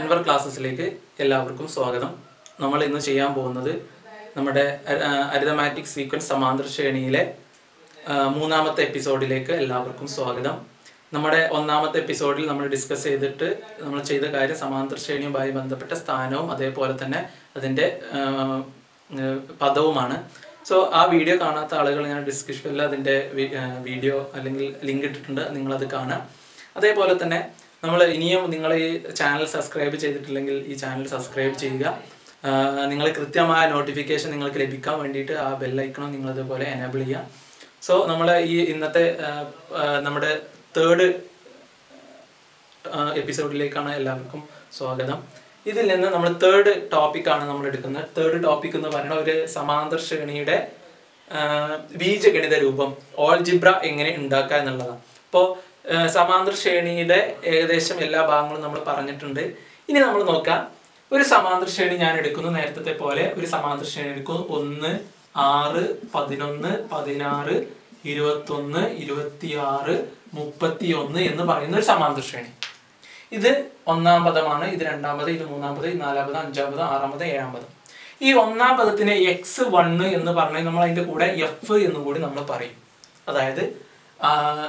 അൻവർ ക്ലാസ്സസിലേക്ക് എല്ലാവർക്കും സ്വാഗതം. നമ്മൾ ഇന്ന് ചെയ്യാൻ പോകുന്നത് നമ്മുടെ അരിതമാറ്റിക് സീക്വൻസ് സമാന്തര ശ്രേണിയിലെ മൂന്നാമത്തെ എപ്പിസോഡിലേക്ക് എല്ലാവർക്കും സ്വാഗതം. നമ്മുടെ ഒന്നാമത്തെ എപ്പിസോഡിൽ നമ്മൾ ഡിസ്കസ് ചെയ്തിട്ട് നമ്മൾ ചെയ്ത കാര്യം സമാന്തര ശ്രേണിയുമായി ബന്ധപ്പെട്ട സ്ഥാനവും അതേപോലെ തന്നെ അതിന്റെ പദവുമാണ്. സോ ആ വീഡിയോ കാണാത്ത ആളുകൾ ഞാൻ ഡിസ്ക്രിപ്ഷനിൽ അതിന്റെ വീഡിയോ അല്ലെങ്കിൽ ലിങ്ക് ഇട്ടിട്ടുണ്ട് നിങ്ങളത് കാണാം. അതേപോലെ തന്നെ നമ്മൾ ഇനിയും നിങ്ങൾ ഈ ചാനൽ സബ്സ്ക്രൈബ് ചെയ്തിട്ടില്ലെങ്കിൽ ഈ ചാനൽ സബ്സ്ക്രൈബ് ചെയ്യുക. നിങ്ങൾ കൃത്യമായ നോട്ടിഫിക്കേഷൻ നിങ്ങൾക്ക് ലഭിക്കാൻ വേണ്ടിയിട്ട് ആ ബെല്ലൈക്കണം നിങ്ങൾ ഇതുപോലെ എനേബിൾ ചെയ്യുക. സോ നമ്മൾ ഈ ഇന്നത്തെ നമ്മുടെ തേർഡ് എപ്പിസോഡിലേക്കാണ് എല്ലാവർക്കും സ്വാഗതം. ഇതിൽ നിന്ന് നമ്മൾ തേർഡ് ടോപ്പിക്കാണ് നമ്മൾ എടുക്കുന്നത്. തേർഡ് ടോപ്പിക് എന്ന് പറയുന്നത് ഒരു സമാന്തര ശ്രേണിയുടെ ബീജഗണിത രൂപം ഓൾജിബ്ര എങ്ങനെ ഉണ്ടാക്കുക എന്നുള്ളതാണ്. അപ്പോൾ സമാന്തര ശ്രേണിയുടെ ഏകദേശം എല്ലാ ഭാഗങ്ങളും നമ്മൾ പറഞ്ഞിട്ടുണ്ട്. ഇനി നമ്മൾ നോക്കാം. ഒരു സമാന്തര ശ്രേണി ഞാൻ എടുക്കുന്നു. നേരത്തെ പോലെ ഒരു സമാന്തര ശ്രേണി എടുക്കുന്നു. ഒന്ന് ആറ് പതിനൊന്ന് പതിനാറ് ഇരുപത്തൊന്ന് മുപ്പത്തി ഒന്ന് എന്ന് പറയുന്ന ഒരു സമാന്തര ശ്രേണി. ഇത് ഒന്നാം പദമാണ്. ഇത് രണ്ടാം രണ്ടാമത് ഇത് മൂന്നാം മൂന്നാമത് ഇത് ആറാം അഞ്ചാമത് ഏഴാം ഏഴാമത്. ഈ ഒന്നാം പദത്തിന് എക്സ് വണ്ണ് എന്ന് പറഞ്ഞാൽ നമ്മൾ അതിന്റെ കൂടെ എഫ് എന്ന് കൂടി നമ്മൾ പറയും. അതായത്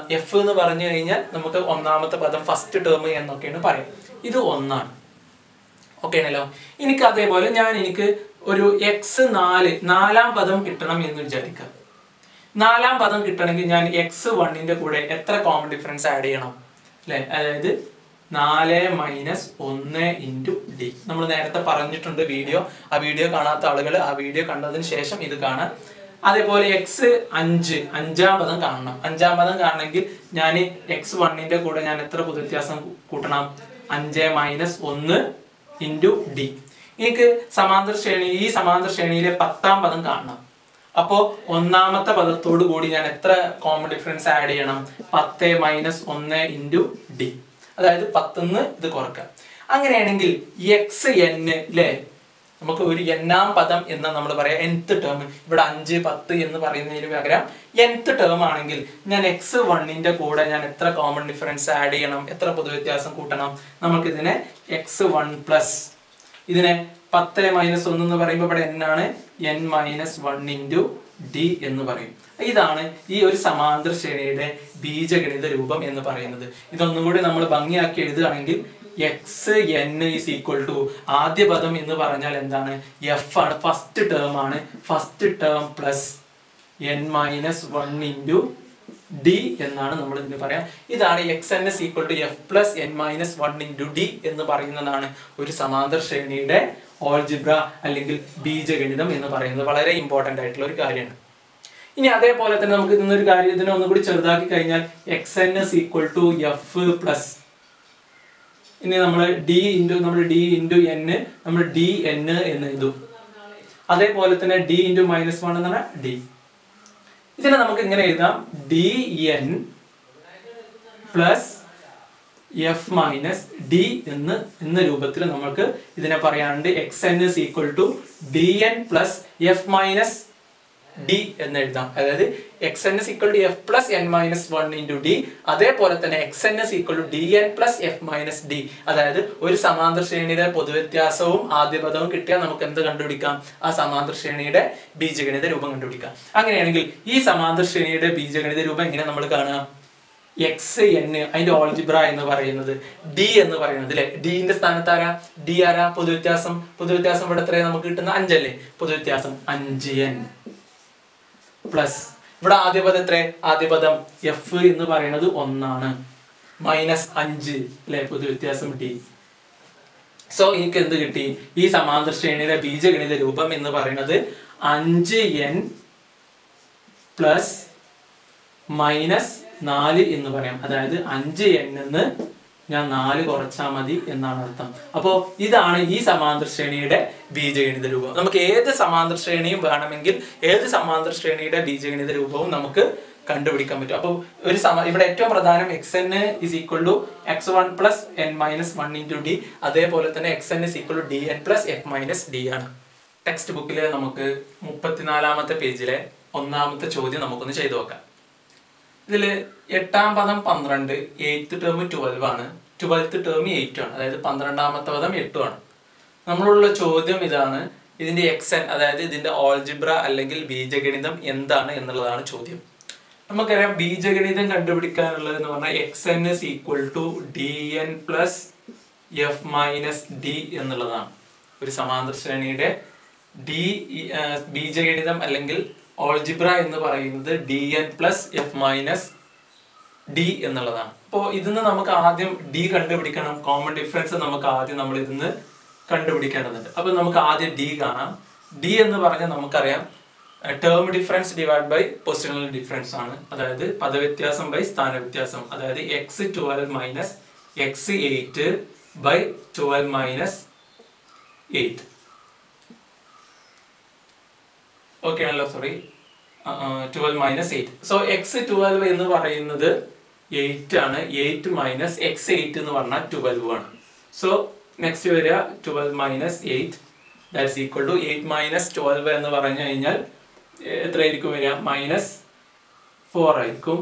എഫ് എന്ന് പറഞ്ഞു കഴിഞ്ഞാൽ നമുക്ക് ഒന്നാമത്തെ പദം ഫസ്റ്റ് ടേം എന്നൊക്കെയാണ് പറയാം. ഇത് ഒന്നാണ്. ഓക്കെ ആണല്ലോ? എനിക്ക് അതേപോലെ ഞാൻ എനിക്ക് ഒരു എക്സ് നാല് നാലാം പദം കിട്ടണം എന്ന് വിചാരിക്കാം. നാലാം പദം കിട്ടണമെങ്കിൽ ഞാൻ എക്സ് വണ്ണിന്റെ കൂടെ എത്ര കോമൺ ഡിഫറൻസ് ആഡ് ചെയ്യണം? അല്ലെ? അതായത് നാല് മൈനസ് ഒന്ന് ഇന്റു ഡി നമ്മൾ നേരത്തെ പറഞ്ഞിട്ടുണ്ട് വീഡിയോ ആ വീഡിയോ കാണാത്ത ആളുകൾ ആ വീഡിയോ കണ്ടതിന് ശേഷം ഇത് കാണാം. അതേപോലെ എക്സ് അഞ്ച് അഞ്ചാം പദം കാണണം. അഞ്ചാം പദം കാണണമെങ്കിൽ ഞാൻ എക്സ് വണ്ണിന്റെ കൂടെ ഞാൻ എത്ര പൊതുവ്യത്യാസം കൂട്ടണം? അഞ്ച് മൈനസ് ഒന്ന് ഇന്റു ഡി എനിക്ക് സമാന്തര ശ്രേണി ഈ സമാന്തര ശ്രേണിയിലെ പത്താം പദം കാണണം. അപ്പോ ഒന്നാമത്തെ പദത്തോട് കൂടി ഞാൻ എത്ര കോമൺ ഡിഫറൻസ് ആഡ് ചെയ്യണം? പത്ത് മൈനസ് ഒന്ന് ഇന്റു ഡി അതായത് പത്തുനിന്ന് ഇത് കുറക്കാം അങ്ങനെയാണെങ്കിൽ എക്സ് എൻ അല്ലേ നമുക്ക് ഒരു എന്നാം പദം എന്ന് നമ്മൾ പറയാം. എൻത്ത് ടേം ഇവിടെ അഞ്ച് പത്ത് എന്ന് പറയുന്നതിന് പകരം എൻത്ത് ടേം ആണെങ്കിൽ ഞാൻ എക്സ് വണ്ണിന്റെ കൂടെ ഞാൻ എത്ര കോമൺ ഡിഫറൻസ് ആഡ് ചെയ്യണം? എത്ര പൊതുവ്യത്യാസം കൂട്ടണം? നമുക്കിതിനെ എക്സ് വൺ പ്ലസ് ഇതിനെ പത്ത് മൈനസ് ഒന്ന് എന്ന് പറയുമ്പോൾ ഇവിടെ n ആണ്. N minus one into D എന്ന് പറയും. ഇതാണ് ഈ ഒരു സമാന്തര ശ്രേണിയുടെ ബീജഗണിത രൂപം എന്ന് പറയുന്നത്. ഇതൊന്നും കൂടി നമ്മൾ ഭംഗിയാക്കി എഴുതുകയാണെങ്കിൽ X N is equal to ആദ്യ പദം എന്ന് പറഞ്ഞാൽ എന്താണ്? എഫ് ആണ് ഫസ്റ്റ് ടേം ആണ്. First term plus N minus one into D എന്നാണ് നമ്മൾ ഇതിന് പറയാം. ഇതാണ് X N is equal to F plus N minus one into D എന്ന് പറയുന്നതാണ് ഒരു സമാന്തര ശ്രേണിയുടെ ഓൾജിബ്ര അല്ലെങ്കിൽ ബീജഗണിതം എന്ന് പറയുന്നത്. വളരെ ഇമ്പോർട്ടന്റ് ആയിട്ടുള്ള ഒരു കാര്യമാണ്. ഇനി അതേപോലെ തന്നെ നമുക്ക് ഇതിനൊരു കാര്യം ഇതിനെ ഒന്നുകൂടി ചെറുതാക്കി കഴിഞ്ഞാൽ X N is equal to F plus ഇനി നമ്മൾ ഡി ഇന്റു നമ്മൾ ഡി ഇന്റു എൻ നമ്മൾ ഡി എൻ എന്ന് എഴുതും. അതേപോലെ തന്നെ ഡി ഇന്റു മൈനസ് വൺ എന്ന് പറഞ്ഞാൽ ഡി ഇതിനെ നമുക്ക് ഇങ്ങനെ എഴുതാം. D N plus F minus D എന്ന് എന്ന രൂപത്തിൽ നമുക്ക് ഇതിനെ പറയാനുണ്ട്. X N is equal to D N plus F minus D എന്ന് എഴുതാം. അതായത് X N is equal to F plus N minus one into D അതേപോലെ തന്നെ X N is equal to D N plus F minus D അതായത് ഒരു സമാന്തര ശ്രേണിയുടെ പൊതുവ്യത്യാസവും ആദ്യപദവും കിട്ടിയാൽ നമുക്ക് എന്ത് കണ്ടുപിടിക്കാം? ആ സമാന്തര ശ്രേണിയുടെ ബീജഗണിത രൂപം കണ്ടുപിടിക്കാം. അങ്ങനെയാണെങ്കിൽ ഈ സമാന്തര ശ്രേണിയുടെ ബീജഗണിത രൂപം എങ്ങനെ നമ്മൾ കാണാം? എക്സ് എൻ അതിന്റെ ഓൾജിബ്ര എന്ന് പറയുന്നത് ഡി എന്ന് പറയുന്നത് അല്ലെ ഡിന്റെ സ്ഥാനത്ത് ആരാ? ഡി ആരാ? പൊതുവ്യത്യാസം. പൊതുവ്യത്യാസം ഇവിടെ എത്രയാണ് നമുക്ക് കിട്ടുന്ന അഞ്ചല്ലേ? പൊതുവ്യത്യാസം അഞ്ച് എൻ പ്ലസ് ഇവിടെ ആദ്യ പദം എത്ര ആദ്യ പദം എഫ് എന്ന് പറയുന്നത് ഒന്നാണ്. മൈനസ് അഞ്ച് അല്ലെ? പൊതുവ്യത്യാസം കിട്ടി. സോ എനിക്ക് എന്ത് കിട്ടി? ഈ സമാന്തര ശ്രേണിയുടെ ബീജഗണിത രൂപം എന്ന് പറയുന്നത് അഞ്ച് എൻ പ്ലസ് മൈനസ് നാല് എന്ന് പറയാം. അതായത് അഞ്ച് എൻ എന്ന് ഞാൻ നാല് കുറച്ചാൽ മതി എന്നാണ് അർത്ഥം. അപ്പോ ഇതാണ് ഈ സമാന്തര ശ്രേണിയുടെ ബീജഗണിത രൂപം. നമുക്ക് ഏത് സമാന്തര ശ്രേണിയും വേണമെങ്കിൽ ഏത് സമാന്തര ശ്രേണിയുടെ ബീജഗണിത രൂപവും നമുക്ക് കണ്ടുപിടിക്കാൻ പറ്റും. അപ്പോൾ ഒരു സമ ഇവിടെ ഏറ്റവും പ്രധാനം X N is equal to X one plus N minus one into D അതേപോലെ തന്നെ X N is equal to D N plus F minus D ആണ് ടെക്സ്റ്റ് ബുക്കിലെ നമുക്ക് മുപ്പത്തിനാലാമത്തെ പേജിലെ ഒന്നാമത്തെ ചോദ്യം നമുക്കൊന്ന് ചെയ്തു നോക്കാം. ഇതിൽ എട്ടാം പദം പന്ത്രണ്ട് എയ്ത്ത് ടേം ട്വൽവ് ആണ്. ട്വൽത്ത് ടേം എയ്റ്റും ആണ്. അതായത് പന്ത്രണ്ടാമത്തെ പദം എട്ടും ആണ്. നമ്മളുള്ള ചോദ്യം ഇതാണ്. ഇതിന്റെ എക്സൻ അതായത് ഇതിന്റെ ഓൾജിബ്ര അല്ലെങ്കിൽ ബീജഗണിതം എന്താണ് എന്നുള്ളതാണ് ചോദ്യം. നമുക്കറിയാം ബീജഗണിതം കണ്ടുപിടിക്കാനുള്ളത് എന്ന് പറഞ്ഞാൽ X N is equal to D N plus F minus D എന്നുള്ളതാണ്. ഒരു സമാന്തര ശ്രേണിയുടെ ഡി ബീജഗണിതം അല്ലെങ്കിൽ ഓൾജിബ്ര എന്ന് പറയുന്നത് D N plus F minus D എന്നുള്ളതാണ്. അപ്പോൾ ഇതിന്ന് നമുക്ക് ആദ്യം ഡി കണ്ടുപിടിക്കണം. കോമൺ ഡിഫറൻസ് നമുക്ക് ആദ്യം നമ്മൾ ഇതിന്ന് കണ്ടുപിടിക്കേണ്ടതുണ്ട്. അപ്പൊ നമുക്ക് ആദ്യം ഡി കാണാം. ഡി എന്ന് പറഞ്ഞാൽ നമുക്കറിയാം term difference divide by positional difference ആണ്. അതായത് പദവ്യത്യാസം ബൈ സ്ഥാനവ്യത്യാസം. അതായത് X twelve minus X eight by twelve minus eight okay ആണല്ലോ sorry twelve minus eight so X twelve എന്ന് പറയുന്നത് എയ്റ്റ് ആണ്. എയ്റ്റ് മൈനസ് എക്സ് എയ്റ്റ് എന്ന് പറഞ്ഞാൽ ട്വൽവ് ആണ്. സോ നെക്സ്റ്റ് വരിക twelve minus eight that's equal to eight minus twelve എന്ന് പറഞ്ഞു കഴിഞ്ഞാൽ എത്രയായിരിക്കും വരിക? മൈനസ് ഫോർ ആയിരിക്കും.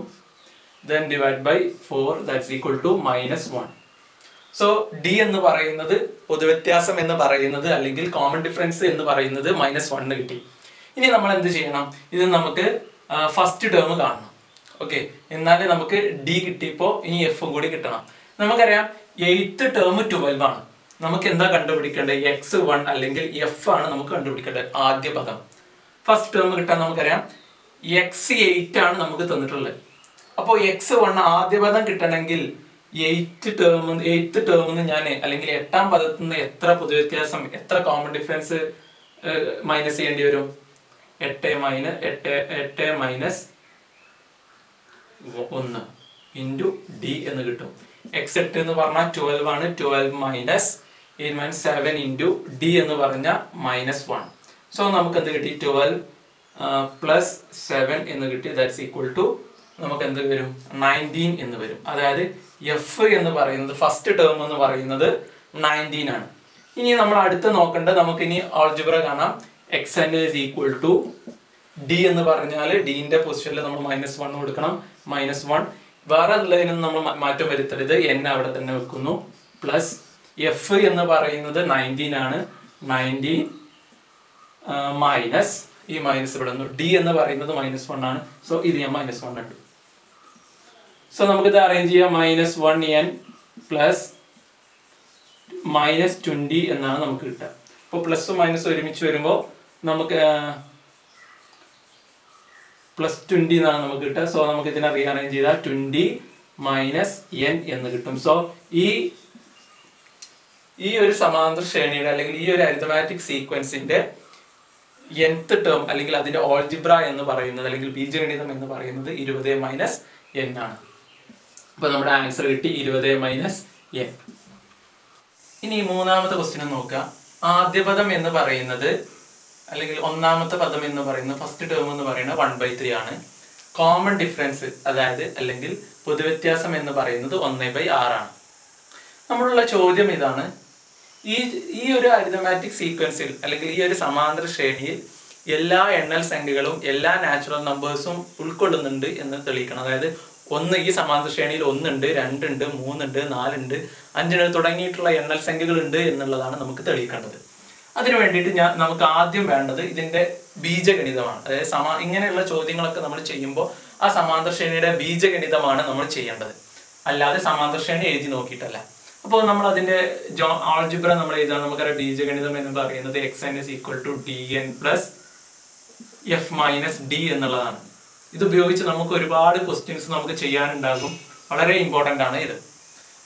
Then divide by four that's equal to minus one so D എന്ന് പറയുന്നത് പൊതുവ്യത്യാസം എന്ന് പറയുന്നത് അല്ലെങ്കിൽ കോമൺ ഡിഫറൻസ് എന്ന് പറയുന്നത് മൈനസ് വണ്ണ് കിട്ടി. ഇനി നമ്മൾ എന്ത് ചെയ്യണം? ഇത് നമുക്ക് ഫസ്റ്റ് ടേം കാണണം. ഓക്കെ എന്നാലേ നമുക്ക് ഡി കിട്ടിയപ്പോൾ ഇനി എഫും കൂടി കിട്ടണം. നമുക്കറിയാം എയ്ത്ത് ടേം ട്വൽവ് ആണ്. നമുക്ക് എന്താ കണ്ടുപിടിക്കേണ്ടത്? എക്സ് വൺ അല്ലെങ്കിൽ എഫ് ആണ് നമുക്ക് കണ്ടുപിടിക്കേണ്ടത് ആദ്യ പദം. ഫസ്റ്റ് ടേം കിട്ടാൻ നമുക്കറിയാം എക്സ് എയ്റ്റ് ആണ് നമുക്ക് തന്നിട്ടുള്ളത്. അപ്പോൾ എക്സ് വൺ ആദ്യ പദം കിട്ടണമെങ്കിൽ എയ്റ്റ് ടേം എയ്ത്ത് ടേമിന്ന് ഞാൻ അല്ലെങ്കിൽ എട്ടാം പദത്തിൽ നിന്ന് എത്ര പൊതുവ്യത്യാസം എത്ര കോമൺ ഡിഫറൻസ് മൈനസ് ചെയ്യേണ്ടി വരും? എട്ട് മൈനസ് എട്ട് എട്ട് മൈനസ് ഒന്ന് ഇന്റു ഡി എന്ന് കിട്ടും. എക്സ് എട്ട് എന്ന് പറഞ്ഞാൽ ട്വൽവ് ആണ്. Twelve minus eight minus seven into D എന്ന് പറഞ്ഞാൽ മൈനസ് വൺ. സോ നമുക്ക് എന്ത് കിട്ടി? ട്വൽവ് പ്ലസ് സെവൻ എന്ന് കിട്ടി. ദാറ്റ്സ് ഈക്വൽ ടു നമുക്ക് എന്ത് വരും? നയന്റീൻ എന്ന് വരും. അതായത് എഫ് എന്ന് പറയുന്നത് ഫസ്റ്റ് ടേം എന്ന് പറയുന്നത് നയന്റീൻ ആണ്. ഇനി നമ്മൾ അടുത്ത് നോക്കേണ്ടത് നമുക്ക് ഇനി ഓൾജിബ്ര കാണാം. X N is equal to D എന്ന് പറഞ്ഞാൽ ഡിന്റെ പൊസിഷനിൽ നമ്മൾ മൈനസ് വൺ കൊടുക്കണം. മൈനസ് വൺ വേറെ ഉള്ളതിനൊന്നും നമ്മൾ മാറ്റം വരുത്തരുത്. എൻ അവിടെ തന്നെ വെക്കുന്നു. പ്ലസ് എഫ് എന്ന് പറയുന്നത് നയന്റീൻ ആണ്. നയന്റീൻ മൈനസ് ഈ മൈനസ് ഇവിടെ നിന്ന് ഡി എന്ന് പറയുന്നത് മൈനസ് വൺ ആണ്. സോ ഇത് ഞാൻ മൈനസ് വൺ ഇട്ടു. സോ നമുക്കിത് അറേഞ്ച് ചെയ്യാം. Minus one N plus minus twenty എന്നാണ് നമുക്ക് കിട്ടുക. അപ്പോൾ പ്ലസ് മൈനസ് ഒരുമിച്ച് വരുമ്പോൾ നമുക്ക് പ്ലസ് ട്വന്റി എന്നാണ് നമുക്ക് കിട്ടുക. സോ നമുക്ക് ഇതിനെ റീഅറേഞ്ച് ചെയ്താൽ ട്വന്റി മൈനസ് എൻ എന്ന് കിട്ടും. സോ ഈ ഈ ഒരു സമാന്തര ശ്രേണിയുടെ അല്ലെങ്കിൽ ഈ ഒരു അരിതമാറ്റിക് സീക്വൻസിന്റെ എൻത്ത് ടേം അല്ലെങ്കിൽ അതിന്റെ ഓൾജിബ്ര എന്ന് പറയുന്നത് അല്ലെങ്കിൽ ബീജഗണിതം എന്ന് പറയുന്നത് ഇരുപത് മൈനസ് എൻ ആണ്. അപ്പൊ നമ്മുടെ ആൻസർ കിട്ടി ഇരുപത് മൈനസ് എൻ ഇനി മൂന്നാമത്തെ ക്വസ്റ്റിനും നോക്കുക ആദ്യപദം എന്ന് പറയുന്നത് അല്ലെങ്കിൽ ഒന്നാമത്തെ പദം എന്ന് പറയുന്ന ഫസ്റ്റ് ടേം എന്ന് പറയുന്നത് വൺ ബൈ ത്രീ ആണ്. കോമൺ ഡിഫറൻസ് അതായത് അല്ലെങ്കിൽ പൊതുവ്യത്യാസം എന്ന് പറയുന്നത് ഒന്ന് ബൈ ആറാണ് നമ്മളുള്ള ചോദ്യം ഇതാണ്. ഈ ഈ ഒരു അരിതമാറ്റിക് സീക്വൻസിൽ അല്ലെങ്കിൽ ഈ ഒരു സമാന്തര ശ്രേണിയിൽ എല്ലാ എണ്ണൽ സംഖ്യകളും എല്ലാ നാച്ചുറൽ നമ്പേഴ്സും ഉൾക്കൊള്ളുന്നുണ്ട് എന്ന് തെളിയിക്കണം. അതായത് ഒന്ന് ഈ സമാന്തര ശ്രേണിയിൽ ഒന്നുണ്ട് രണ്ടുണ്ട് മൂന്നുണ്ട് നാലുണ്ട് അഞ്ചുണ്ട് തുടങ്ങിയിട്ടുള്ള എണ്ണൽ സംഖ്യകളുണ്ട് എന്നുള്ളതാണ് നമുക്ക് തെളിയിക്കേണ്ടത്. അതിനു വേണ്ടിയിട്ട് ഞാൻ നമുക്ക് ആദ്യം വേണ്ടത് ഇതിന്റെ ബീജഗണിതമാണ്. അതായത് സമാ ഇങ്ങനെയുള്ള ചോദ്യങ്ങളൊക്കെ നമ്മൾ ചെയ്യുമ്പോൾ ആ സമാന്തര ശ്രേണിയുടെ ബീജഗണിതമാണ് നമ്മൾ ചെയ്യേണ്ടത്. അല്ലാതെ സമാന്തര ശ്രേണി എഴുതി നോക്കിയിട്ടല്ല. അപ്പോൾ നമ്മൾ അതിന്റെ ജോ ആൾജിബ്ര നമ്മൾ എഴുതാൻ നമുക്കറിയാം ബീജഗണിതം എന്ന് പറയുന്നത് X N is equal to D N plus F minus D എന്നുള്ളതാണ്. ഇത് ഉപയോഗിച്ച് നമുക്ക് ഒരുപാട് ക്വസ്റ്റ്യൻസ് നമുക്ക് ചെയ്യാനുണ്ടാകും. വളരെ ഇമ്പോർട്ടന്റ് ആണ് ഇത്.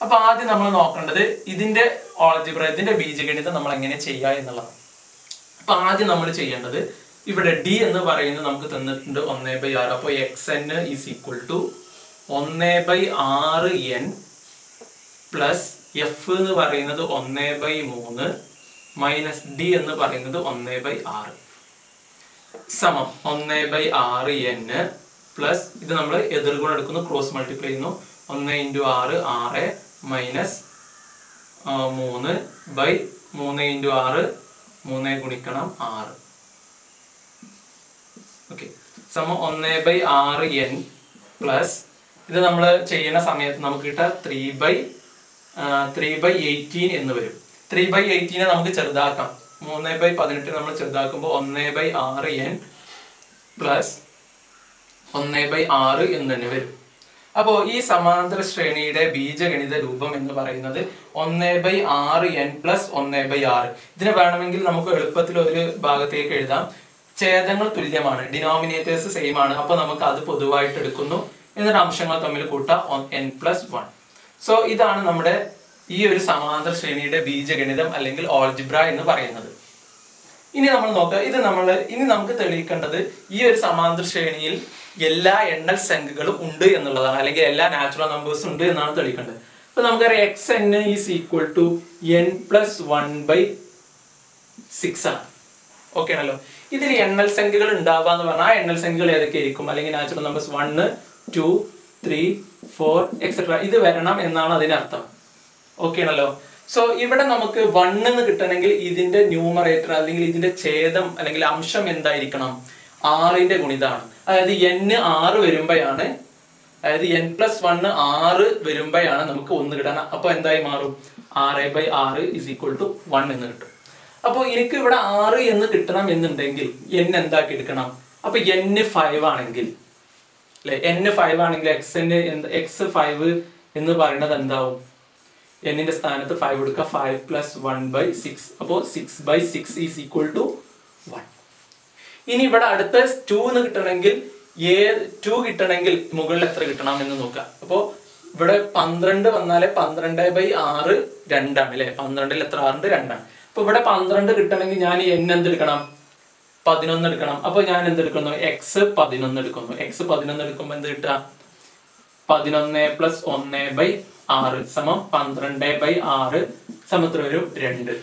അപ്പൊ ആദ്യം നമ്മൾ നോക്കേണ്ടത് ഇതിന്റെ ഓൾജിബ്ര ഇതിന്റെ ബീജഗണിതം നമ്മൾ എങ്ങനെ ചെയ്യുക എന്നുള്ളതാണ്. അപ്പൊ ആദ്യം നമ്മൾ ചെയ്യേണ്ടത് ഇവിടെ ഡി എന്ന് പറയുന്നത് നമുക്ക് തന്നിട്ടുണ്ട് ഒന്നേ ബൈ ആറ്. അപ്പോൾ X N is equal to ഒന്നേ ബൈ ആറ് എൻ പ്ലസ് എഫ് എന്ന് പറയുന്നത് ഒന്നേ ബൈ മൂന്ന് മൈനസ് ഡി എന്ന് പറയുന്നത് ഒന്നേ ബൈ ആറ്. സമം ഒന്നേ ബൈ ആറ് എൻ പ്ലസ് ഇത് നമ്മൾ എതിർഗുണം എടുക്കുന്നു ക്രോസ് മൾട്ടിപ്ലൈ ചെയ്യുന്നു. ഒന്ന് ഇന്റു ആറ് ആറ് മൈനസ് മൂന്ന് ബൈ മൂന്ന് ഇന്റു ആറ് മൂന്ന് ഗുണിക്കണം ആറ്. ഓക്കെ. സമ ഒന്ന് ബൈ ആറ് എൻ പ്ലസ് ഇത് നമ്മൾ ചെയ്യുന്ന സമയത്ത് നമുക്ക് കിട്ടുക three by three by eighteen എന്ന് വരും. ത്രീ ബൈ എയ്റ്റീനെ നമുക്ക് ചെറുതാക്കാം. മൂന്ന് ബൈ പതിനെട്ട് നമ്മൾ ചെറുതാക്കുമ്പോൾ ഒന്ന് ബൈ ആറ് എൻ പ്ലസ് ഒന്ന് ബൈ ആറ് എന്ന് തന്നെ വരും. അപ്പോൾ ഈ സമാന്തര ശ്രേണിയുടെ ബീജഗണിത രൂപം എന്ന് പറയുന്നത് ഒന്ന് ബൈ ആറ് എൻ പ്ലസ് ഒന്ന് ബൈ ആറ്. ഇതിന് വേണമെങ്കിൽ നമുക്ക് എളുപ്പത്തിൽ ഒരു ഭാഗത്തേക്ക് എഴുതാം. ഛേദങ്ങൾ തുല്യമാണ് ഡിനോമിനേറ്റേഴ്സ് സെയിം ആണ്. അപ്പോൾ നമുക്ക് അത് പൊതുവായിട്ട് എടുക്കുന്നു. എന്നിട്ട് അംശങ്ങൾ തമ്മിൽ കൂട്ടാം. എൻ പ്ലസ് വൺ സോ ഇതാണ് നമ്മുടെ ഈ ഒരു സമാന്തര ശ്രേണിയുടെ ബീജഗണിതം അല്ലെങ്കിൽ ഓൾജിബ്ര എന്ന് പറയുന്നത്. ഇനി നമ്മൾ നോക്കുക ഇത് നമ്മൾ ഇനി നമുക്ക് തെളിയിക്കേണ്ടത് ഈ ഒരു സമാന്തര ശ്രേണിയിൽ എല്ലാ എണ്ണൽ സംഖ്യകളും ഉണ്ട് എന്നുള്ളതാണ്. അല്ലെങ്കിൽ എല്ലാ നാച്ചുറൽ നമ്പേഴ്സും ഉണ്ട് എന്നാണ് തെളിയിക്കേണ്ടത്. അപ്പൊ നമുക്കറിയാം X N is equal to N plus one by six ആണ്. ഓക്കെ ആണല്ലോ. ഇതിൽ എണ്ണൽ സംഖ്യകൾ ഉണ്ടാവുക എന്ന് പറഞ്ഞാൽ ആ എണ്ണൽ സംഖ്യകൾ ഏതൊക്കെ ആയിരിക്കും? അല്ലെങ്കിൽ natural numbers one two three four etcetera ഇത് വരണം എന്നാണ് അതിനർത്ഥം ഓക്കെ ആണല്ലോ. സോ ഇവിടെ നമുക്ക് വണ്ണെന്ന് കിട്ടണമെങ്കിൽ ഇതിന്റെ ന്യൂമറേറ്റർ അല്ലെങ്കിൽ ഇതിന്റെ ഛേദം അല്ലെങ്കിൽ അംശം എന്തായിരിക്കണം? ആറിന്റെ ഗുണിതമാണ് അതായത് n ആറ് വരുമ്പോഴാണ് അതായത് എൻ പ്ലസ് വണ്ണ് ആറ് വരുമ്പോഴാണ് നമുക്ക് ഒന്ന് കിട്ടണം അപ്പൊ എന്തായി മാറും? ആറ് ബൈ ആറ് ഇസ് ഈക്വൽ ടു വൺ എന്ന് കിട്ടും. അപ്പോൾ എനിക്ക് ഇവിടെ ആറ് എന്ന് കിട്ടണം എന്നുണ്ടെങ്കിൽ എൻ എന്താക്കി എടുക്കണം? അപ്പൊ n ഫൈവ് ആണെങ്കിൽ അല്ലെ? N ഫൈവ് ആണെങ്കിൽ എക്സ് എക്സ് ഫൈവ് എന്ന് പറയുന്നത് എന്താവും? എന്നിന്റെ സ്ഥാനത്ത് ഫൈവ് എടുക്കുക. Five plus one by six അപ്പോൾ six by six is equal to one ഇനി ഇവിടെ അടുത്ത ടു എന്ന് കിട്ടണമെങ്കിൽ ഏ ടു കിട്ടണമെങ്കിൽ മുകളിൽ എത്ര കിട്ടണം എന്ന് നോക്കുക. അപ്പോൾ ഇവിടെ പന്ത്രണ്ട് വന്നാലേ പന്ത്രണ്ട് ബൈ ആറ് രണ്ടാണ് അല്ലെ? പന്ത്രണ്ടിൽ എത്ര ആറുണ്ട്? രണ്ടാണ്. അപ്പൊ ഇവിടെ പന്ത്രണ്ട് കിട്ടണമെങ്കിൽ ഞാൻ എൻ എന്തെടുക്കണം പതിനൊന്ന് എടുക്കണം. അപ്പൊ ഞാൻ എന്തെടുക്കുന്നു എക്സ് പതിനൊന്ന് എടുക്കുന്നു. എക്സ് പതിനൊന്ന് എടുക്കുമ്പോൾ എന്ത് കിട്ടുക? പതിനൊന്ന് പ്ലസ് ഒന്ന് ബൈ ആറ് സമം പന്ത്രണ്ട് ബൈ ആറ് സമത്തിൽ വരും രണ്ട്.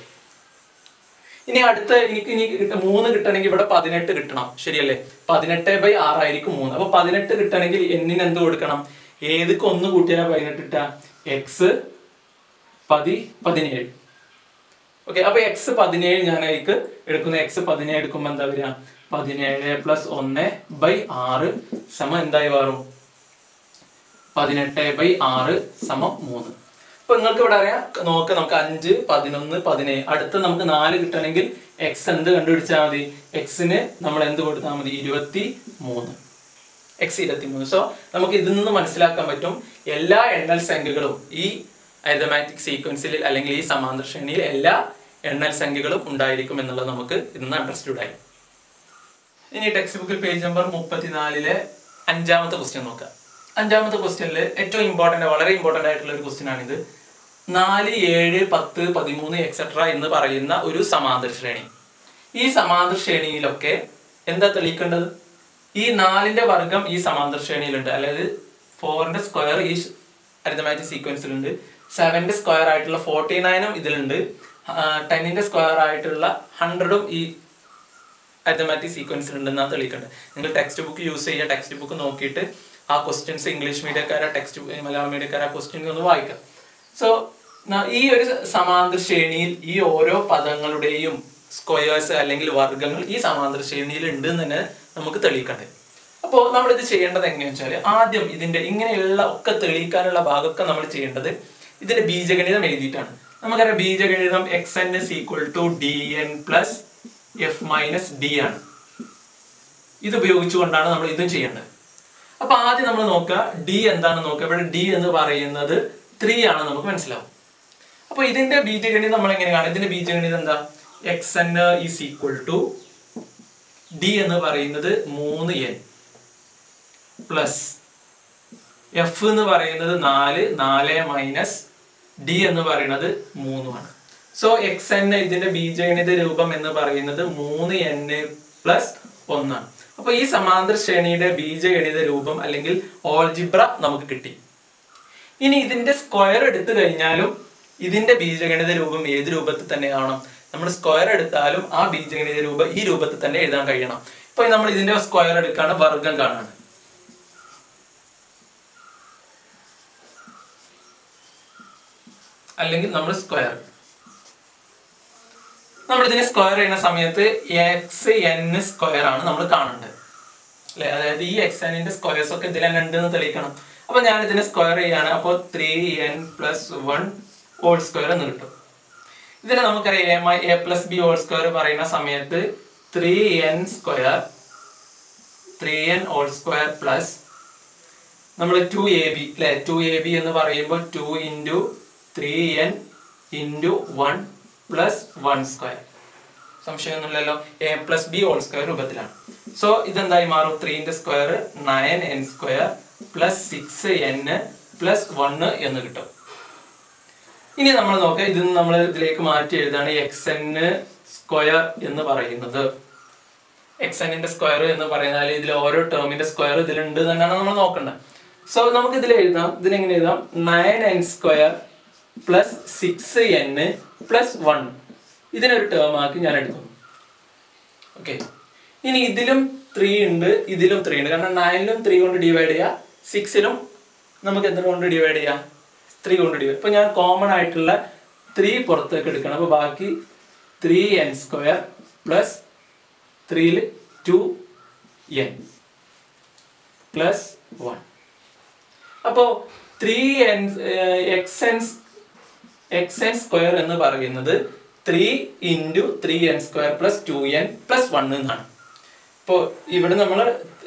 ഇനി അടുത്ത എനിക്ക് ഇനി മൂന്ന് കിട്ടണമെങ്കിൽ ഇവിടെ പതിനെട്ട് കിട്ടണം. ശരിയല്ലേ? പതിനെട്ട് ബൈ ആറായിരിക്കും മൂന്ന്. അപ്പൊ പതിനെട്ട് കിട്ടണമെങ്കിൽ എന്നിന് എന്ത് കൊടുക്കണം? ഏതൊക്കെ ഒന്ന് കൂട്ടിയാൽ പതിനെട്ട് ഇട്ട എക്സ് പതി പതിനേഴ്. ഓക്കെ അപ്പൊ എക്സ് പതിനേഴ് ഞാൻ അതിക്ക് എടുക്കുന്ന. എക്സ് പതിനേഴ് എടുക്കുമ്പോൾ എന്താ വരിക? പതിനേഴ് പ്ലസ് ഒന്ന് ബൈ ആറ് സമം എന്തായി മാറും? പതിനെട്ട് ബൈ ആറ് സമം മൂന്ന്. അപ്പൊ നിങ്ങൾക്ക് ഇവിടെ അറിയാം. നോക്ക് നമുക്ക് അഞ്ച് പതിനൊന്ന് പതിനേഴ് അടുത്ത നമുക്ക് നാല് കിട്ടണമെങ്കിൽ എക്സ് എന്ത് കണ്ടുപിടിച്ചാൽ മതി? എക്സിന് നമ്മൾ എന്ത് കൊടുത്താൽ മതി? ഇരുപത്തി മൂന്ന് എക്സ് ഇരുപത്തി മൂന്ന് സോ നമുക്ക് ഇതിൽ നിന്ന് മനസ്സിലാക്കാൻ പറ്റും. എല്ലാ എണ്ണൽ സംഖ്യകളും ഈ അരിതമാറ്റിക് സീക്വൻസിൽ അല്ലെങ്കിൽ ഈ സമാന്തര ശ്രേണിയിൽ എല്ലാ എണ്ണൽ സംഖ്യകളും ഉണ്ടായിരിക്കും എന്നുള്ളത് നമുക്ക് ഇന്ന് അണ്ടർസ്റ്റുഡ് ആയി. ഇനി ടെക്സ്റ്റ് ബുക്കിൽ പേജ് നമ്പർ മുപ്പത്തിനാലിലെ അഞ്ചാമത്തെ ക്വസ്റ്റ്യൻ നോക്കാം. അഞ്ചാമത്തെ ക്വസ്റ്റ്യനിൽ ഏറ്റവും ഇമ്പോർട്ടന്റ് വളരെ ഇമ്പോർട്ടന്റ് ആയിട്ടുള്ള ഒരു ക്വസ്റ്റ്യൻ ആണിത്. നാല് ഏഴ് പത്ത് പതിമൂന്ന് എക്സെട്ര എന്ന് പറയുന്ന ഒരു സമാന്തര ശ്രേണി. ഈ സമാന്തര ശ്രേണിയിലൊക്കെ എന്താ തെളിയിക്കേണ്ടത്? ഈ നാലിന്റെ വർഗം ഈ സമാന്തര ശ്രേണിയിലുണ്ട്. അതായത് ഫോറിന്റെ സ്ക്വയർ ഈ അരിതമാറ്റിക് സീക്വൻസിലുണ്ട് സെവന്റെ സ്ക്വയർ ആയിട്ടുള്ള ഫോർട്ടി നയനും ഇതിലുണ്ട്. ടെന്നിന്റെ സ്ക്വയർ ആയിട്ടുള്ള ഹൺഡ്രഡും ഈ അരിതമാറ്റിക് സീക്വൻസിലുണ്ടെന്നാണ് തെളിയിക്കേണ്ടത്. നിങ്ങൾ ടെക്സ്റ്റ് ബുക്ക് യൂസ് ചെയ്യുക. ടെക്സ്റ്റ് ബുക്ക് നോക്കിയിട്ട് ആ ക്വസ്റ്റ്യൻസ് ഇംഗ്ലീഷ് മീഡിയക്കാരാ ടെക്സ്റ്റ് മലയാളം മീഡിയക്കാരാ ക്വസ്റ്റ്യൻസ് ക്വസ്റ്റ്യൻ ഒന്ന് വായിക്കാം. സോ ഈ ഒരു സമാന്തര ശ്രേണിയിൽ ഈ ഓരോ പദങ്ങളുടെയും സ്ക്വയേഴ്സ് അല്ലെങ്കിൽ വർഗങ്ങൾ ഈ സമാന്തര ശ്രേണിയിൽ ഉണ്ട് എന്ന് തന്നെ നമുക്ക് തെളിയിക്കണ്ടേ. അപ്പോൾ നമ്മൾ ഇത് ചെയ്യേണ്ടത് എങ്ങനെയാണെന്ന് വെച്ചാൽ ആദ്യം ഇതിന്റെ ഇങ്ങനെയുള്ള ഒക്കെ തെളിയിക്കാനുള്ള ഭാഗമൊക്കെ നമ്മൾ ചെയ്യേണ്ടത് ഇതിന്റെ ബീജഗണിതം എഴുതിയിട്ടാണ്. നമുക്കറിയാം ബീജഗണിതം X N is equal to D N plus F minus D ആണ്. ഇത് ഉപയോഗിച്ചുകൊണ്ടാണ് നമ്മൾ ഇതും ചെയ്യേണ്ടത്. അപ്പൊ ആദ്യം നമ്മൾ നോക്കുക ഡി എന്താണ് നോക്കുക. ഇവിടെ ഡി എന്ന് പറയുന്നത് ത്രീ ആണ് നമുക്ക് മനസ്സിലാവും. അപ്പൊ ഇതിന്റെ ബീജഗണിതം നമ്മൾ എങ്ങനെ കാണാം? ഇതിന്റെ ബീജഗണിതം എന്താ? X N is equal to D എന്ന് പറയുന്നത് മൂന്ന് എൻ പ്ലസ് എഫ് എന്ന് പറയുന്നത് നാല് നാല് മൈനസ് ഡി എന്ന് പറയുന്നത് മൂന്നുമാണ് സോ എക്സ് എൻ ഇതിന്റെ ബീജഗണിത രൂപം എന്ന് പറയുന്നത് മൂന്ന് എൻ പ്ലസ് ഒന്നാണ് അപ്പൊ ഈ സമാന്തര ശ്രേണിയുടെ ബീജഗണിത രൂപം അല്ലെങ്കിൽ ഓൾജിബ്ര നമുക്ക് കിട്ടി. ഇനി ഇതിന്റെ സ്ക്വയർ എടുത്തു കഴിഞ്ഞാലും ഇതിന്റെ ബീജഗണിത രൂപം ഏത് രൂപത്തിൽ തന്നെ കാണും? നമ്മൾ സ്ക്വയർ എടുത്താലും ആ ബീജഗണിത രൂപം ഈ രൂപത്തിൽ തന്നെ എഴുതാൻ കഴിയണം. ഇപ്പൊ നമ്മൾ ഇതിന്റെ സ്ക്വയർ എടുക്കാണ് വർഗം കാണാണ്. അല്ലെങ്കിൽ നമ്മൾ സ്ക്വയർ നമ്മൾ ഇതിനെ സ്ക്വയർ ചെയ്യുന്ന സമയത്ത് എക്സ് എൻ സ്ക്വയർ ആണ് നമ്മൾ കാണേണ്ടത് അല്ലെ? അതായത് ഈ എക്സ് എന്നിന്റെ സ്ക്വയർസ് ഒക്കെ ഇതിൽ തന്നെ ഉണ്ട് എന്ന് തെളിയിക്കണം. അപ്പൊ ഞാൻ ഇതിനെ സ്ക്വയർ ചെയ്യാണ് അപ്പോൾ three N plus one whole square എന്ന് കിട്ടും. ഇതിനെ നമുക്കറിയാം A plus B whole square പറയുന്ന സമയത്ത് three N square three N whole square plus നമ്മൾ ടു എ ബി അല്ലെ? ടു എ ബി എന്ന് പറയുമ്പോൾ two into three N into one plus one square സംശയമൊന്നുമില്ലല്ലോ. A plus B whole square രൂപത്തിലാണ്. So ഇതെന്തായി മാറും? ത്രീന്റെ square nine N square plus six N plus one എന്ന് കിട്ടും. ഇനി നമ്മൾ നോക്കാം. ഇത് നമ്മൾ ഇതിലേക്ക് മാറ്റി എഴുതാണ് എക്സ് എൻ സ്ക്വയർ എന്ന് പറയുന്നത്. എക്സ് എന്നിന്റെ സ്ക്വയർ എന്ന് പറയുന്നാൽ ഇതിൽ ഓരോ ടേമിന്റെ സ്ക്വയർ ഇതിലുണ്ട് തന്നെയാണ് നമ്മൾ നോക്കേണ്ടത്. സോ നമുക്ക് ഇതിൽ എഴുതാം. ഇതിനെങ്ങനെ എഴുതാം? Nine N square plus six N plus one ഇതിനൊരു ടേം ആക്കി ഞാൻ എടുക്കുന്നു ഓക്കെ ഇനി ഇതിലും ത്രീ ഉണ്ട് ഇതിലും ത്രീ ഉണ്ട്. കാരണം നയനിലും ത്രീ കൊണ്ട് ഡിവൈഡ് ചെയ്യാം സിക്സിലും നമുക്ക് എന്തിനു കൊണ്ട് ഡിവൈഡ് ചെയ്യാം? ത്രീ കൊണ്ട് ഡിവൈഡ് ഇപ്പൊ ഞാൻ കോമൺ ആയിട്ടുള്ള ത്രീ പുറത്തേക്ക് എടുക്കണം. അപ്പൊ ബാക്കി ത്രീ എൻ സ്ക്വയർ പ്ലസ് ത്രീയിൽ ടു എൻ പ്ലസ് വൺ അപ്പോൾ three N X N X N square എന്ന് പറയുന്നത് three into three N square plus two N plus one എന്നാണ്. ഇപ്പോൾ ഇവിടെ നമ്മൾ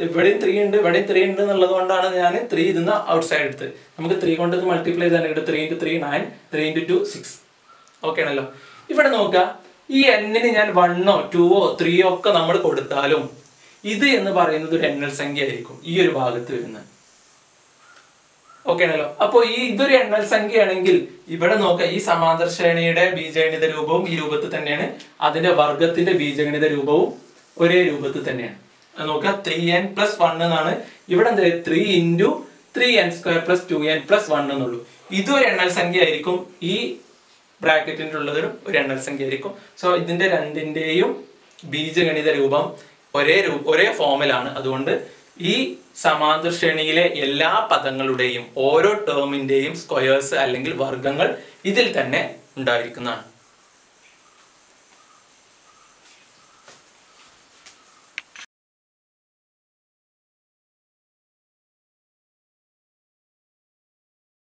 ഇവിടെയും ത്രീ ഉണ്ട് ഇവിടെയും ത്രീ ഉണ്ട് എന്നുള്ളത് കൊണ്ടാണ് ഞാൻ ത്രീ ഇതിന്ന് ഔട്ട് സൈഡ് എടുത്ത് നമുക്ക് ത്രീ കൊണ്ട് ഇത് മൾട്ടിപ്ലൈ ചെയ്താൽ കിട്ടും three into three nine three into two six okay ആണല്ലോ. ഇവിടെ നോക്കുക ഈ എന്നിന് ഞാൻ വണ്ണോ ടുവോ ത്രീയോ ഒക്കെ നമ്മൾ കൊടുത്താലും ഇത് എന്ന് പറയുന്നത് ഒരു എണ്ണൽ സംഖ്യ ആയിരിക്കും ഈ ഒരു ഭാഗത്ത് വരുന്നത്. ഓക്കെ ആണല്ലോ. അപ്പൊ ഈ ഇതൊരു എണ്ണൽ സംഖ്യയാണെങ്കിൽ ഇവിടെ നോക്കുക ഈ സമാന്തര ശ്രേണിയുടെ ബീജഗണിത രൂപവും ഈ രൂപത്തിൽ തന്നെയാണ്. അതിന്റെ വർഗത്തിന്റെ ബീജഗണിത രൂപവും ഒരേ രൂപത്തിൽ തന്നെയാണ്. നോക്കുക ത്രീ എൻ പ്ലസ് വൺ എന്നാണ്. ഇവിടെ എന്താ? Three into three N square plus two N plus one എന്നുള്ളൂ. ഇതൊരു എണ്ണൽ സംഖ്യ ആയിരിക്കും ഈ ബ്രാക്കറ്റിന്റെ ഉള്ളതൊരു ഒരു എണ്ണൽ സംഖ്യ ആയിരിക്കും സോ ഇതിന്റെ രണ്ടിന്റെയും ബീജഗണിത രൂപം ഒരേ രൂപ ഒരേ ഫോമിലാണ് അതുകൊണ്ട് ഈ സമാന്തര ശ്രേണിയിലെ എല്ലാ പദങ്ങളുടെയും ഓരോ ടേമിന്റെയും സ്ക്വയേഴ്സ് അല്ലെങ്കിൽ വർഗങ്ങൾ ഇതിൽ തന്നെ ഉണ്ടായിരിക്കുന്നതാണ്.